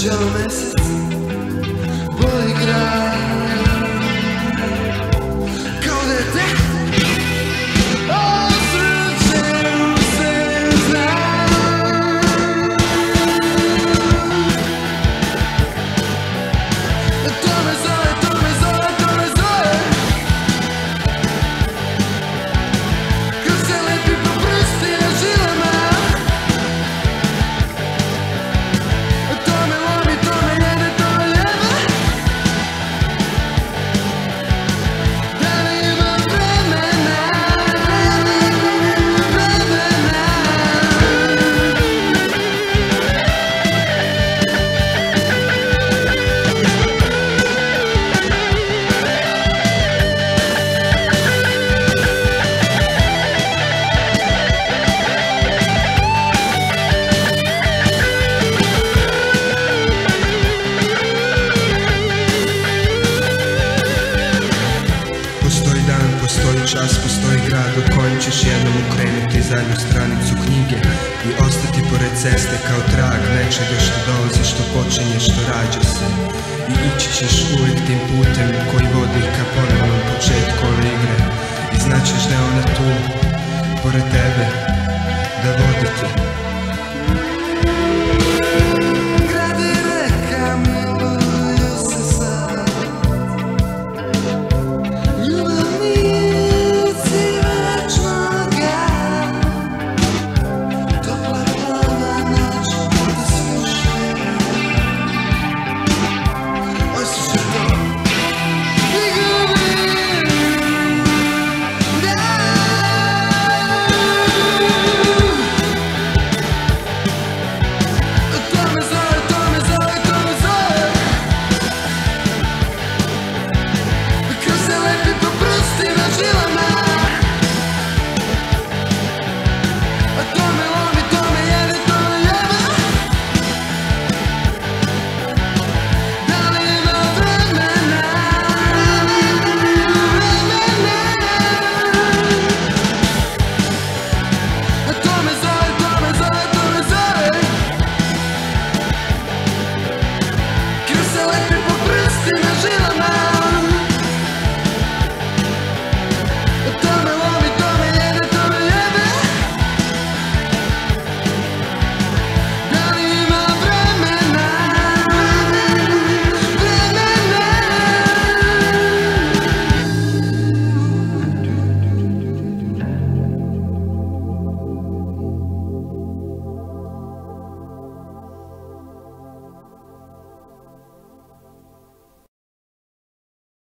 pajamas dan, postoji čas, postoji grad u kojem ćeš jednom ukrenuti zadnju stranicu knjige i ostati pored ceste kao trag nečega što dolazi, što počinje, što rađa se. I ići ćeš uvijek tim putem koji vodi ka ponovnom početku ove igre. I znaćeš da je ona tu, pored tebe